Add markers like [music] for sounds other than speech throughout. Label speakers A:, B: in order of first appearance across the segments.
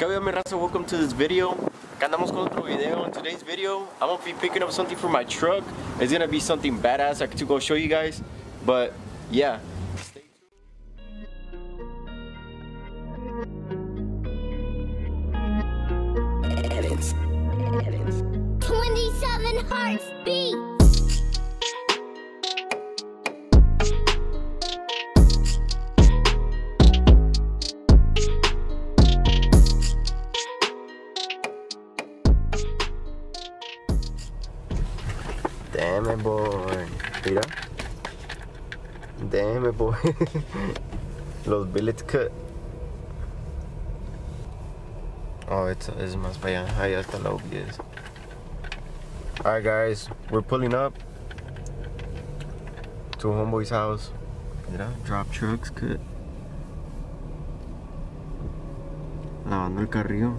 A: Welcome to this video. In today's video, I'm gonna be picking up something for my truck. It's gonna be something badass I to go show you guys. But yeah.
B: 27 hearts beat.
A: Boy. Mira. Damn it, boy. Los billets cut. Oh, it's, es más para allá. Ahí está la OBS. Alright, guys. We're pulling up to Homeboy's house. Mira, drop trucks cut. Lavando el carrillo.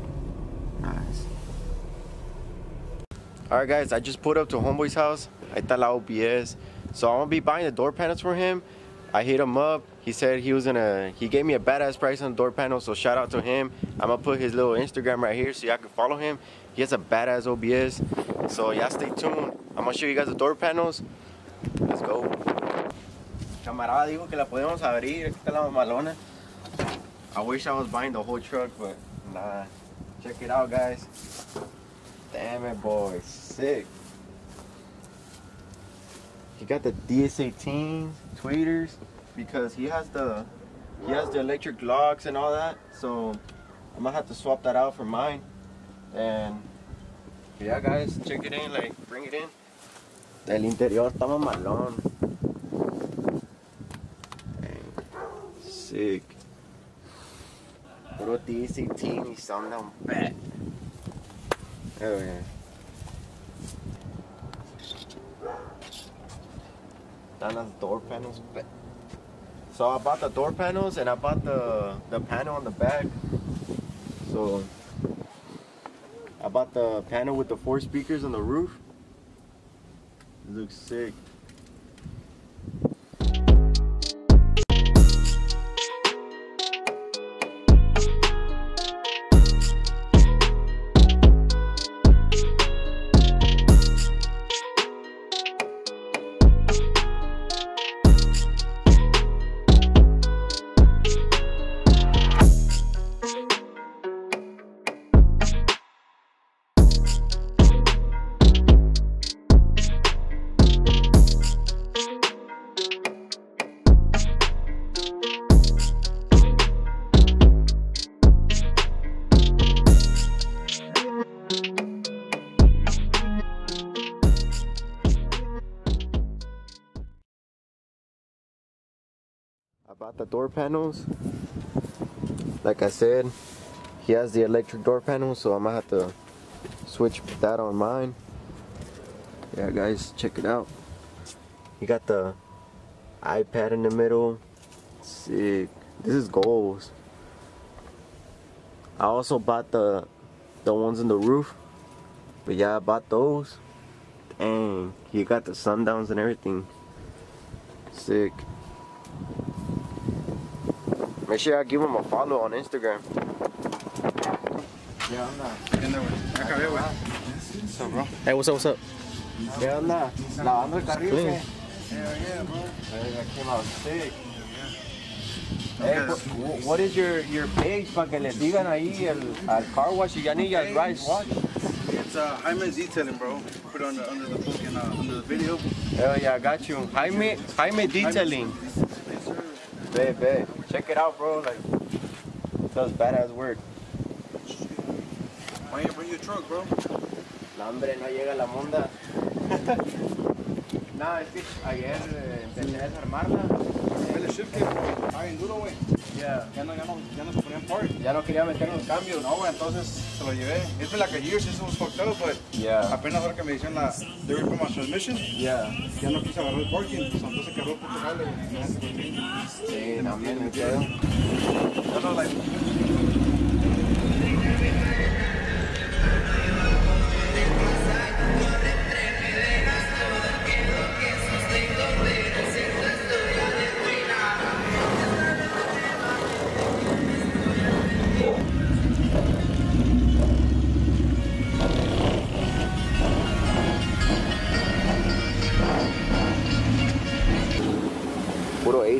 A: Nice. Alright guys, I just pulled up to Homeboy's house. Ahí está la OBS. So I'm gonna be buying the door panels for him. I hit him up. He said he was gonna, he gave me a badass price on the door panel, so shout out to him. I'm gonna put his little Instagram right here so y'all can follow him. He has a badass OBS. So y'all stay tuned. I'm gonna show you guys the door panels. Let's go. Camarada dijo que la podemos abrir. Aquí está la mamalona. I wish I was buying the whole truck, but nah. Check it out, guys. Damn it, boy. Sick. He got the DS18 tweeters because he has the he has the electric locks and all that. So I'm gonna have to swap that out for mine. And yeah, guys, check it in. Like, bring it in. El interior está mamalón. Dang. Sick. Puro DS18 y Sundown bad. Oh yeah. Done as door panels. So I bought the door panels and I bought the the panel on the back. So I bought the panel with the four speakers on the roof. It looks sick. I bought the door panels. Like I said, he has the electric door panel, so I'm gonna have to switch that on mine. Yeah, guys, check it out. He got the iPad in the middle. Sick. This is goals. I also bought the the ones in the roof. But yeah, I bought those. Dang, he got the sundowns and everything. Sick. Make sure I give him a follow on Instagram.
C: ¿Qué onda? ¿Qué onda, güey? Ya acabé, güey. So, bro.
A: Hey, what's up, what's up?
C: ¿Qué onda? ¿Lavando el carril?
A: Clean.
C: ¿qué? Yeah, yeah, bro.
A: Hey, that came out sick. Hey, wh- what is your, your page para que le digan ahí el, al car wash y ya ni ya rice wash?
C: It's uh, Jaime detailing, bro. Put it under, under the fucking, uh, under the video.
A: Hell yeah, I got you. Jaime, Jaime Detailing.
C: Yes, sir.
A: Bet, bet. Check it out, bro. Like, does badass work.
C: Why you bring your truck, bro?
A: No, hombre, no llega la monda. [laughs]
D: No, es que ayer eh, empecé a desarmarla.
C: El shift kit, ah, bien duro, güey.
D: Ya,
C: Ya no, ya no, ya no se ponían part.
D: ya no quería meter los cambios.
C: No, güey, entonces se lo llevé. It's been like a year since it was fucked up, but
A: Yeah.
C: apenas ahora que me dicen la, they were my transmission,
A: Yeah.
C: ya no quise agarrar el parking, pues entonces quebró el puto pues,
A: Sí, también me quedo.
C: No, no, like,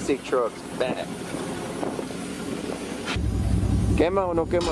A: Puro ASIC trucks. Bad. ¿Quema o no quema?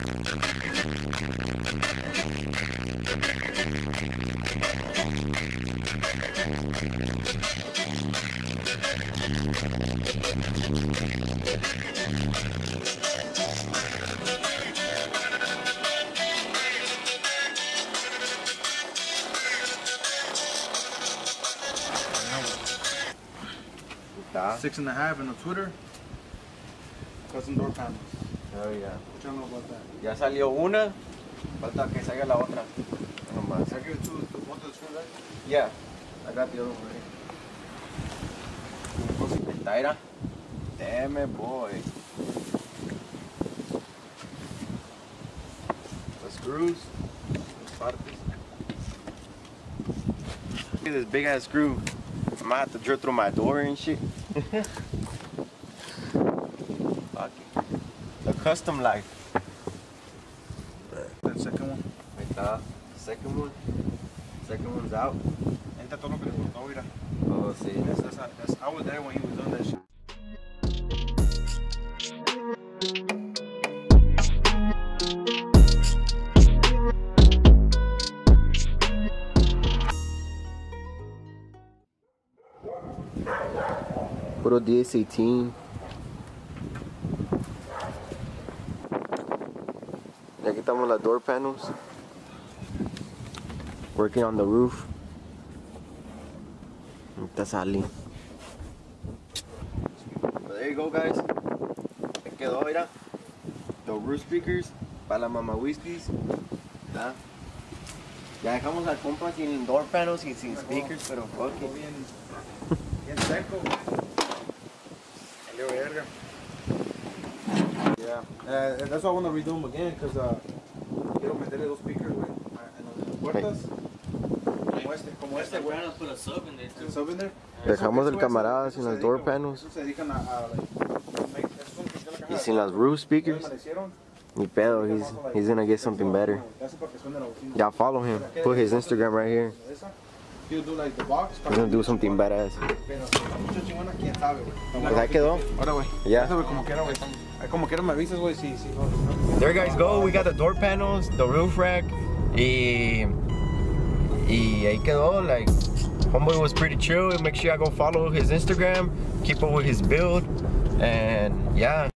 C: Six and a half in the tweeter. Custom door panels.
A: Oh, yeah.
C: What y'all know about that?
A: Ya salió una. Falta que salga la otra. No más.
C: I give it two, two, one to the right?
A: Yeah. I got the other one ready. Está. Damn it, boy. The screws. Look at this big ass screw. I might have to drill through my door and shit. [laughs] Fuck it. The custom life.
C: That second one.
A: Second one. Second one's out.
C: Entra todo lo que le cortó, mira.
A: Oh, sí.
C: That's, that's, that's, I was there when he was doing that shit.
A: Puro DS18. Ya quitamos las door panels. Working on the roof. Ahorita sale. But there you go guys. Ya quedó, mira. The roof speakers para la mama whiskies. ¿Tá? Ya dejamos al compa sin door panels y sin speakers, pero fuck it.
C: bien, bien seco. Salió verga. Yeah, uh, that's why I want to redo them again, because uh, quiero meterle dos speakers, güey, a- en las puertas. Como este, como este, güey.
E: Trying to put a sub in there
C: El
E: too.
C: sub in there.
A: Dejamos
C: Eso-
A: el
C: eso-
A: camarada
C: eso
A: sin
C: se
A: las door
C: dedican,
A: panels.
C: Eso se dedican a, a like, make- esos son que hicieron la caja
A: Y
C: de
A: sin las
C: cuatro.
A: roof
C: Ellos
A: speakers.
C: me la hicieron.
A: Ni pedo, he's, he's gonna get something better.
C: Eso para que suene la bocina.
A: Y'all follow him. Put his Instagram right here.
C: Esa. He'll do like the box.
A: He's gonna do something badass.
C: Pero si está mucho chingona, quién sabe, güey.
A: Pues ahí quedó.
C: Ahora, güey.
A: Ya.
C: Eso, güey, como quiera, güey. Ahí Como quiera me avisas, güey, si, si no.
A: There you guys go. We got the door panels, the roof rack, y y ahí quedó. Like, homeboy was pretty chill. Make sure I go follow his Instagram. Keep up with his build, and yeah,